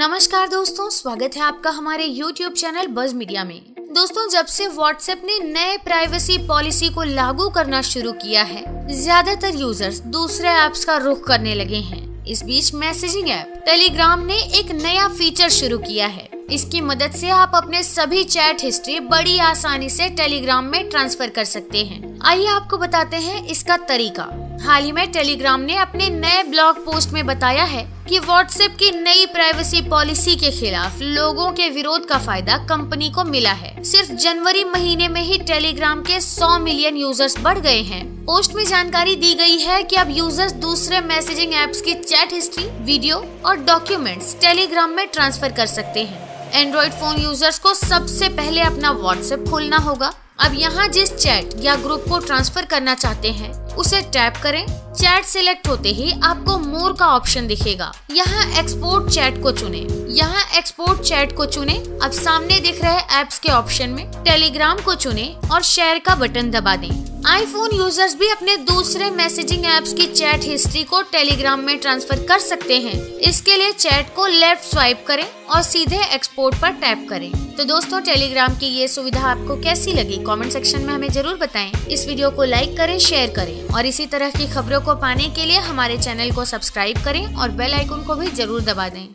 नमस्कार दोस्तों, स्वागत है आपका हमारे YouTube चैनल बज मीडिया में। दोस्तों, जब से WhatsApp ने नए प्राइवेसी पॉलिसी को लागू करना शुरू किया है, ज़्यादातर यूज़र्स दूसरे ऐप्स का रुख करने लगे हैं। इस बीच मैसेजिंग ऐप टेलीग्राम ने एक नया फीचर शुरू किया है। इसकी मदद से आप अपने सभी चैट हिस्ट्री बड़ी आसानी से टेलीग्राम में ट्रांसफ़र कर सकते हैं। आइए आपको बताते हैं इसका तरीका। हाल ही में टेलीग्राम ने अपने नए ब्लॉग पोस्ट में बताया है कि व्हाट्सएप की नई प्राइवेसी पॉलिसी के खिलाफ लोगों के विरोध का फ़ायदा कंपनी को मिला है। सिर्फ़ जनवरी महीने में ही टेलीग्राम के 100 मिलियन यूज़र्स बढ़ गए हैं। पोस्ट में जानकारी दी गई है कि अब यूज़र्स दूसरे मैसेजिंग एप्स की चैट हिस्ट्री, वीडियो और डॉक्यूमेंट्स टेलीग्राम में ट्रांसफ़र कर सकते हैं। एंड्रॉइड फ़ोन यूज़र्स को सबसे पहले अपना व्हाट्सएप खोलना होगा। अब यहाँ जिस चैट या ग्रुप को ट्रांसफ़र करना चाहते हैं उसे टैप करें। चैट सिलेक्ट होते ही आपको मोर का ऑप्शन दिखेगा। यहाँ एक्सपोर्ट चैट को चुने। यहाँ एक्सपोर्ट चैट को चुने। अब सामने दिख रहे एप्स के ऑप्शन में टेलीग्राम को चुने और शेयर का बटन दबा दें। आईफोन यूज़र्स भी अपने दूसरे मैसेजिंग एप्स की चैट हिस्ट्री को टेलीग्राम में ट्रांसफ़र कर सकते हैं। इसके लिए चैट को लेफ़्ट स्वाइप करें और सीधे एक्सपोर्ट पर टैप करें। तो दोस्तों टेलीग्राम की ये सुविधा आपको कैसी लगी? कमेंट सेक्शन में हमें ज़रूर बताएँ। इस वीडियो को लाइक करें शेयर करें और इसी तरह की खबरों को पाने के लिए हमारे चैनल को सब्सक्राइब करें और बेल आइकन को भी ज़रूर दबा दें।